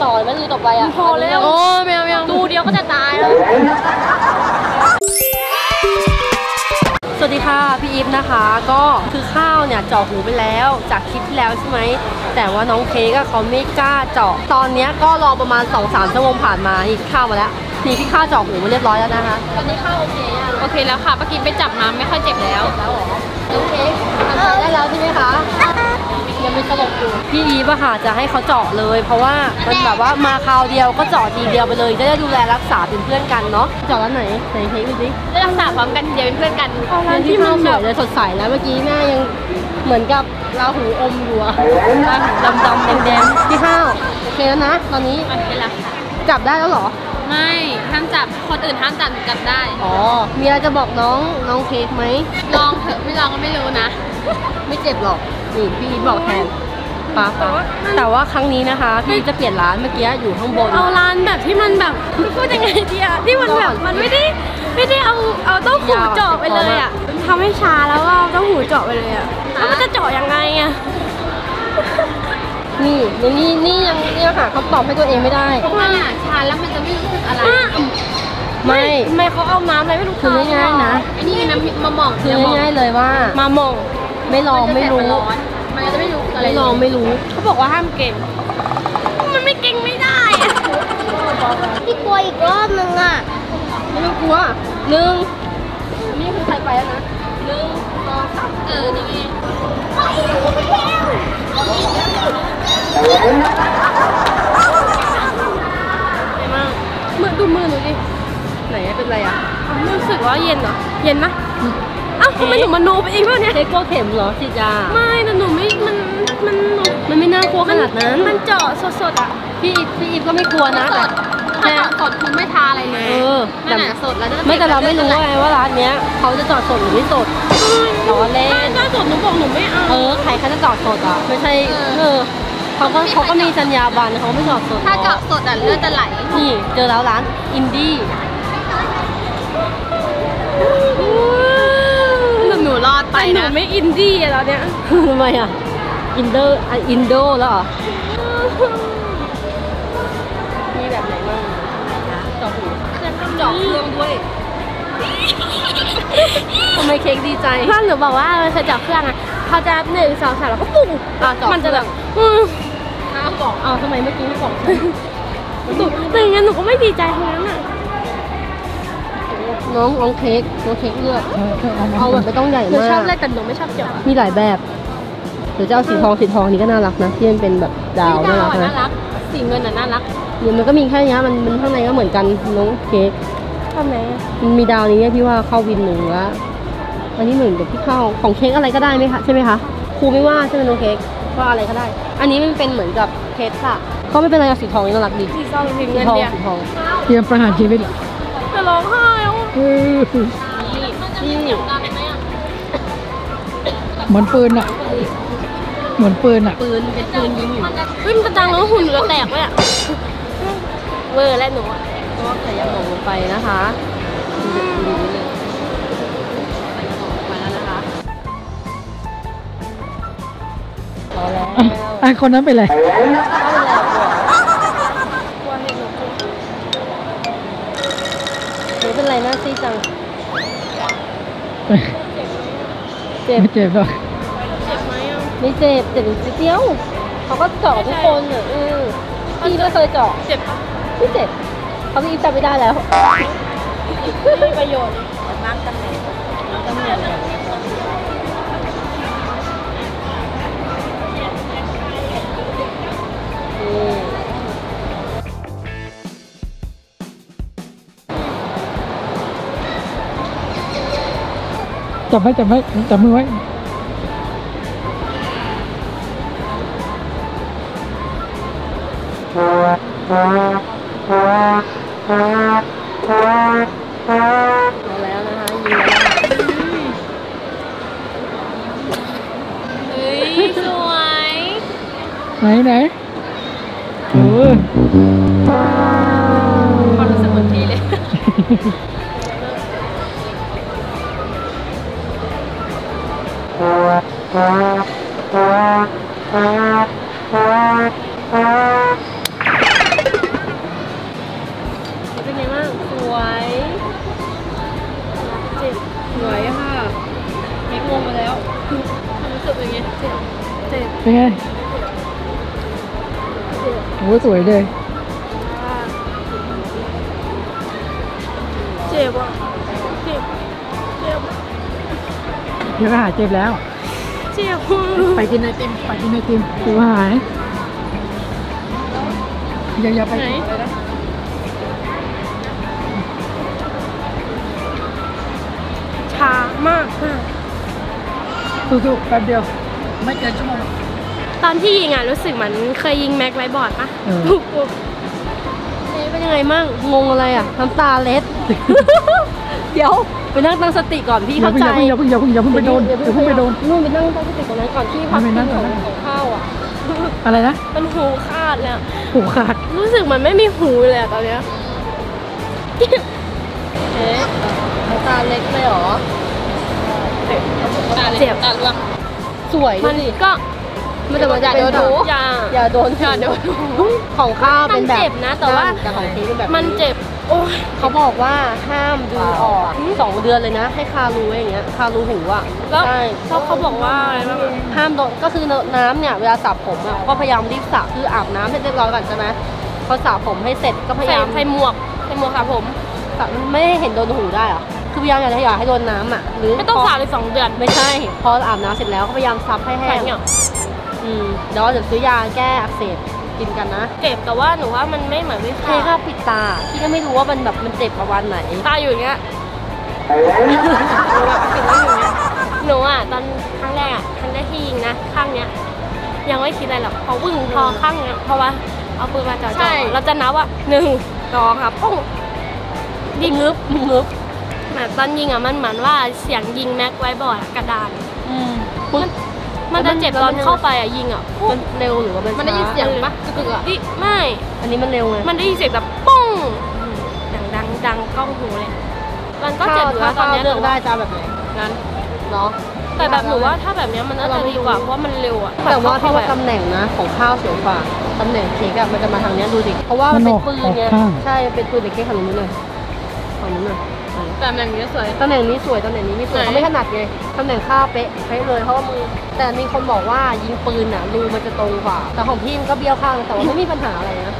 สอนมันคือต่อไปอะพอแล้วโอ้ไม่เอาไม่เอาดูเดียวก็จะตายแล้ว สวัสดีค่ะ พี่อีฟนะคะ ก็คือข้าวเนี่ยเจาะหูไปแล้วจากคลิปที่แล้วใช่ไหม แต่ว่าน้องเค้กอะเขาไม่กล้าเจาะ ตอนเนี้ยก็รอประมาณ2อสามชั่วโมงผ่านมานี่ข้าวมาแล้วนี่พี่ข้าวเจาะหูมาเรียบร้อยแล้วนะคะ ตอนนี้ข้าวโอเคยังโอเคแล้วค่ะเมื่อกี้ไปจับมาไม่ค่อยเจ็บแล้วแล้วเหรอน้องเค้กทำใจได้แล้วใช่ไหมคะ ยังไม่สลบอยู่พี่อีฟอะค่ะจะให้เขาเจาะเลย เพราะว่ามันแบบว่ามาคราวเดียวก็เจาะทีเดียวไปเลยจะได้ดูแลรักษาเป็นเพื่อนกันเนาะเจาะแล้วไหนไหนเค้กดูสิได้รักษาพร้อมกันเดียวเป็นเพื่อนกันร้านที่มันสวยเลยสดใสแล้วเมื่อกี้หน้ายังเหมือนกับราหูอมอยู่อะราหูดำดำแดงแดงๆพี่ข้าวโอเคแล้วนะ ตอนนี้มันเป็นราคาจับได้แล้วเหรอไม่ห้ามจับคนอื่นห้ามจับหนูจับได้ อ๋อ มีอะไรจะบอกน้องน้องเค้กไหมลองเถอะไม่ลองก็ไม่รู้นะ ไม่เจ็บหรอกนี่พี่อีทบอกแทนป้าป้าแต่ว่าครั้งนี้นะคะพี่จะเปลี่ยนร้านเมื่อกี้อยู่ข้างบนเอาร้านแบบที่มันแบบพูดยังไงดีอะที่มันแบบมันไม่ได้ไม่ได้เอาเอาเต้าหูเจาะไปเลยอะทำให้ชาแล้วก็เอาเต้าหูเจาะไปเลยอะแล้วมันจะเจาะยังไงอะนี่นี่นี่นี่ยังยังหาคำตอบให้ตัวเองไม่ได้มันอะชาแล้วมันจะไม่รู้สึกอะไรไม่ทำไมเขาเอาน้ำอะไรไม่รู้คือง่ายๆนะไอ้นี่น้ำมะม่วงคือง่ายๆเลยว่ามามอง ไม่ลองไม่รู้มันจะไม่รู้อะไรไม่ลองไม่รู้เขาบอกว่าห้ามเก่ง มันไม่เก่งไม่ได้อะพี่กลัวอีกรอบนึงอะไม่ต้องกลัวหนึ่งนี่คือใครไปแล้วนะหนึ่งสองสามเออนี่ไงมือดูมือหนูดิไหนอะเป็นไรอะรู้สึกว่าเย็นเหรอเย็นปะเอ้าทำไมหนูมโนไปเองวะเนี่ยเค้กกลัวเข็มเหรอสิจ้าไม่แต่หนูไม่ มัน มันหนูมันไม่น่ากลัวขนาดนั้น มันเจาะสดๆอะ พี่อีฟพี่อีฟก็ไม่กลัวนะแต่ถ้าเจาะสดคือไม่ทาอะไรเลย เออแต่นั่นแหละสดแล้วจะไม่แต่เราไม่รู้ไงว่าร้านเนี้ยเขาจะจอดสดหรือไม่สดเราก็เล่นถ้าสดหนูบอกหนูไม่เอา เออ ใครเขาจะจอดสดอะ ไม่ใช่ เออเขาก็เขาก็มีจรรยาบรรณเขาไม่จอดสด ถ้าเจาะสดอะเลือดจะไหล นี่เจอแล้วร้านอินดี้หนูหนูรอด ไปนะหนูไม่อินดี้อะตอนเนี้ยทำไมอะอินเดอร์อะอินโดแล้วเหรอมีแบบไหนบ้างเจาะหูเจาะเครื่องด้วยทำไมเค้กดีใจถ้าหนูบอกว่ามันเคยเจาะเครื่องอะเขาจะหนึ่งสองสามแล้วก็ปุ้งอะเจาะมันจะแบบเครื่อืมห้ามบอกอ้าวทำไมเมื่อกี้ไม่บอกฉันหนูแต่อย่างนั้นหนูก็ไม่ดีใจทั้งนั้นอะ น้องน้องเค้กน้องเค้กเลือกเอาแบบไม่ต้องใหญ่หนูมาชอบกเลยแต่หนูไม่ชอบเจาะมีหลายแบบหรือจะเอาสีทองสีทองนี่ก็น่ารักนะที่มันเป็นแบบดาวสีน่ารักอะนะน่ารัก สีเงินอะน่ารักเดี๋ยวมันก็มีแค่เนี้ยมันมันข้างในก็เหมือนกันน้องเค้กทำไหนอะมันมีดาวนี้เนี่ยพี่ว่าเข้าวินหนึ่งแล้วอันนี้เหมือนกับที่เข้าของเค้กอะไรก็ได้ไหมคะใช่ไหมคะครูไม่ว่าใช่ไหมน้องเค้กว่าอะไรก็ได้ อันนี้มันเป็นเหมือนกับเพชรค่ะก็ไม่เป็นไรอะสีทองนี่น่ารักดีสีซองสีสีเงินทองเนี่ยสีทองเตรียมประหารชีวิตเหรอจะร้องไห้แล้วอะ เออนี่เหมือนปืนอะเหมือนปืนอะปืนเป็นปืนยิงอยู่เฮ้ยมันจะดังแล้วหุ่นหนูจะแตกเลยอะเวอร์และหนูอะก็ใส่ยาหมองลงไปนะคะดูดูดูเลยใส่ยาหมองลงไปแล้วนะคะพอแล้วอะอะคนนั้นไปเลย เจ็บ ไม่เจ็บหรอกเจ็บไหมอะไม่เจ็บเจ็บนิดเดียว เขาก็เจาะทุกคนเนี่ยเออพี่ไม่เคยเจาะเจ็บปะไม่เจ็บเขาพี่อีฟจำไม่ได้แล้วไม่มีประโยชน์บ้างตำแหน่งตำแหน่งนี่ จับไว้จับไว้จับมือไว้เอาแล้วนะคะยิงแล้วนะคะเฮ้ยสวยไหนไหนเออความรู้สึกเหมือนพี่เลย เเป็นไงบ้างสวยเจ็บสวยค่ะเม็กงงมาแล้วความรู้สึกเป็นไงเจ็บเจ็บเป็นไงโอ้สวยเลย เจ็บอะ เจ็บ เจ็บเดี๋ยวก็หายเจ็บแล้ว เจ็บไปกินไอติมไปกินไอติมเดี๋ยวหายอย่าอย่าไปไหนชามากมากสู้ๆแป๊บเดียว ไม่เกินชั่วโมงตอนที่ยิงอะรู้สึกเหมือนเคยยิงแม็กไว้บอร์ดปะปุ๊บปุ๊บเป็นยังไงมั่งงงอะไรอะน้ำตาเล็ด เดี๋ยวไปนั่งตั้งสติก่อนพี่อย่าเข้าเพิ่งใจอย่าเพิ่งอย่าเพิ่งอย่าเพิ่งอย่าเพิ่งไปโดนอย่าเพิ่งไปโดนนู่นไปนั่งตั้งสติก่อนนั้นก่อนที่พักไม่กินั่นงของก่อนนะของข้าวอะอะไรนะมันหูขาดเลยอะผูกขาด รู้สึกเหมันไม่มีหูเลยอะตอนเนี้ยเอ๊ะน้ำตาเล็กเลยเหรอเจ็บสวยมัดูนสิก็ มันจะมันจะเป็นแบบอย่าอย่าโดนอย่าโดนของข้าวเป็นแบบมันเจ็บนะ แต่ว่าแต่ของพีเป็นแบบมันเจ็บโอ้ยเขาบอกว่าห้ามดึงออกสองเดือนเลยนะ ให้คารูไว้อย่างเงี้ยคารูหูอะแล้วใช่เขาเขาบอกว่าอะไรบ้างอะห้ามโดนก็คือน้ำเนี่ยเวลาสระผมอะก็พยายามรีบสระคืออาบน้ำให้เรียบร้อยก่อนใช่ไหมพอสระผมให้เสร็จก็พยาใส่ยามใส่หมวกใส่หมวกค่ะผมสระไม่ให้เห็นโดนหูได้เหรอคือพยายามอย่าให้อย่าให้โดนน้ำอะหรือไม่ต้องพสาวเลยสองเดือนไม่ใช่พออาบน้ำเสร็จแล้วก็พยายามซับให้แห้ใส่งเนี่ย อืมเดี๋ยวเราจะซื้อยาแก้อักเสบกินกันนะ เจ็บแต่ว่าหนูว่ามันไม่เหมือนวิเทชาก็ปิดตาพี่ก็ไม่รู้ว่ามันแบบมันเจ็บประวันไหน ตาอยู่อย่างเงี้ยหนูแบบปิดไว้อยู่อย่างเงี้ยหนูอะตอนครั้งแรกอะครั้งแรกที่ยิงนะข้างเนี้ย ยังไม่คิดอะไรหรอกพอวึ่งพอข้างเนี้ยเพราะว่าเอาปืนมาจ่อใช่ ๆเราจะนับว่าหนึ่งสองครับปุ้งยิงงึบงึบแบบตอนยิงอะมันเหมือนว่าเสียงยิงแม็กไว้บอร์ดอะกระดาน อืมปึ๊บ มันจะเจ็บตอนเข้าไปอะยิงอะปุ๊มับนเร็วหรือว่ามันมันได้ยินเสียงปะกึกๆอะดิไม่ อันนี้มันเร็วไง มันได้ยินเสียงแบบปุ้งดังดังดังกล้องหูเลย มันก็เจ็บอยู่ถ้านะตอนเนี้ยเลือกหนูได้ว่าจะเอาแบบไหนงั้นเนาะแต่แบบหนูว่าถ้าแบบเนี้ยมันน่าจะดีกว่าเพราะว่ามันเร็วอะแต่ว่าที่ว่าแบบตำแหน่งนะของข้าวสวยกว่าตำแหน่งเค้กอะมันจะมาทางเนี้ยดูดิเพราะว่ามันเป็นปืนไงใช่เป็นปืนเด็กเค้กฝั่งนู้นเลยฝั่งนู้นเลย แต่แบบนี้สวย ตำแหน่งนี้สวย ตำแหน่งนี้ไม่สวยไหน เขาไม่ถนัดไง ตำแหน่งข้าวเป๊ะเป๊ะเลยเพราะว่ามือ แต่มีคนบอกว่ายิงปืนอะรูมันจะตรงกว่า แต่ของพี่มันก็เบี้ยวข้างแต่ว่าไม่มีปัญหาอะไรนะ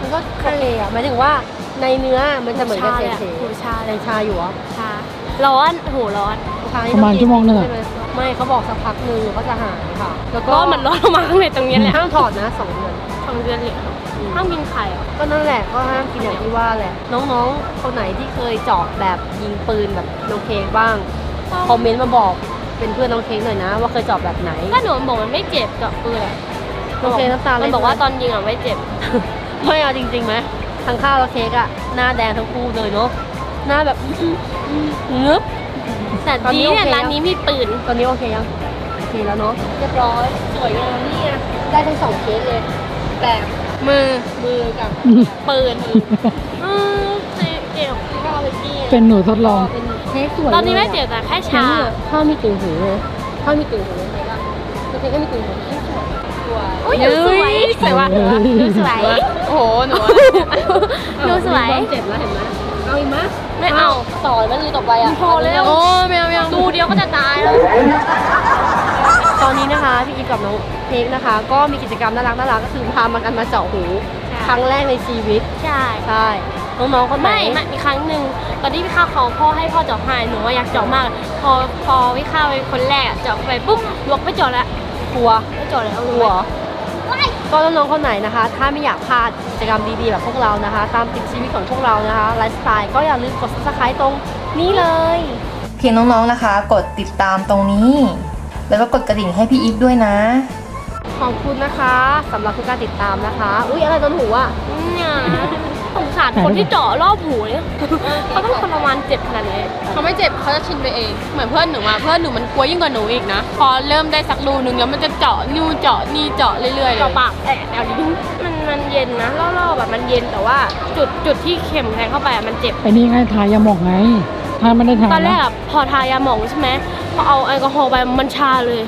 มันก็โอเคอะหมายถึงว่าในเนื้อมันจะเหมือนกับชาเฉเลยอะยหูชาๆเลแรยงชาอยู่เหรอชาร้อนหูร้อนชานี่ประต้องมาณกินชั่วโมงหนึงอะ ใช่ไหมไม่เขาบอกสักพักหนึ่งก็จะหายค่ะ แล้วก็ก็มันร้อนมากเลยตรงเนี้ยแหละห้ามถอดนะสองเดือนสองเดือนเลย ห้ามกินไข่อะก็นั่นแหละก็ห้ามกินอย่างที่ว่าแหละ น้องๆ คนไหนที่เคยเจาะแบบยิงปืนแบบน้องเค้กบ้าง คอมเมนต์มาบอกเป็นเพื่อนน้องเค้กหน่อยนะ ว่าเคยเจาะแบบไหนถ้าหนูบอกมันไม่เจ็บกับปืนอะน้องเค้กน้ำตาไหลมันบอกว่าตอนยิงอะไม่เจ็บ ไม่เอาจริงๆไหมทั้งข้าวและเค้กอะหน้าแดงทั้งคู่เลยเนาะหน้าแบบเงึบแต่ตอนนี้ดีโอเคเนี่ยยังร้านนี้มีปืนตอนนี้โอเคยังโอเคแล้วเนาะเรียบร้อยสวยงามนี่ไงได้ทั้งสองเค้กเลยแต่ มือมือกับปืนอืมเจ็บข้าวไปกี้เป็นหนูทดลองเป็นเค้กสวยตอนนี้ไม่ลยะเจ็บแต่แค่ชาชาข้าวมีติ่งหูเลยข้าวมีติ่งหูเลยป่ะตัวเค้กก็มีติ่งหูที่สวยสวยอุ้ยหนูสวยสวยว่ะเฮ้ยหนูสวยโอ้โหหนูหนูสวยเริ่มเจ็บแล้วเห็นไหมเอาอีกไหมไม่เอาสอนมันคือต่อไปอะพอแล้วโอ้ไม่เอาไม่เอาดูเดียวก็จะตายแล้วตอนนี้นะคะพี่อีฟกับน้อง เค้กนะคะ ก็มีกิจกรรมน่ารักน่ารักก็คือพามากันมาเจาะหู ครั้งแรกในชีวิต ใช่ใช่น้องๆคนไหนไม่ไม่มีครั้งหนึ่งตอนที่พี่ข้าวเขาพ่อให้พ่อเจาะให้หนูว่าอยากเจาะมาก พอพอพี่ข้าวเป็นคนแรกอะเจาะไปปุ๊บลวกไม่เจาะแล้วกลัวไม่เจาะแล้วกลัวเหรอก็น้องๆคนไหนนะคะ ถ้าไม่อยากพลาดกิจกรรมดีๆแบบพวกเรานะคะ ตามติดชีวิตของพวกเรานะคะไลฟ์สไตล์ก็อย่าลืมกด subscribe ตรงนี้เลย เพียงน้องๆนะคะ กดติดตามตรงนี้ แล้วก็กดกระดิ่งให้พี่อีฟด้วยนะ ขอบคุณนะคะสำหรับทุกการติดตามนะคะ อุ้ยอะไรโดนหูอะเนี่ยสงสารคนที่เจาะรอบหูเนี่ยเขาต้องทรมานเจ็บขนาดนี้เขาไม่เจ็บเขาจะชินไปเอง เหมือนเพื่อนหนูมาเพื่อนหนูมันกลัวยิ่งกว่าหนูอีกนะ พอเริ่มได้สักรูหนึ่งแล้วมันจะเจาะนู่นเจาะนี่เจาะเรื่อยๆเลยเจาะปากแอะแนวนี้มันมันเย็นนะรอบๆแบบมันเย็นแต่ว่าจุดจุดที่เข็มแทงเข้าไปอะมันเจ็บไอ้นี่ไงทายาหมองไงถ้าไม่ได้ทาตอนแรนะกอะพอทายาหมองใช่ไหมพอเอาแอลกอฮอล์ไปมันชาเลย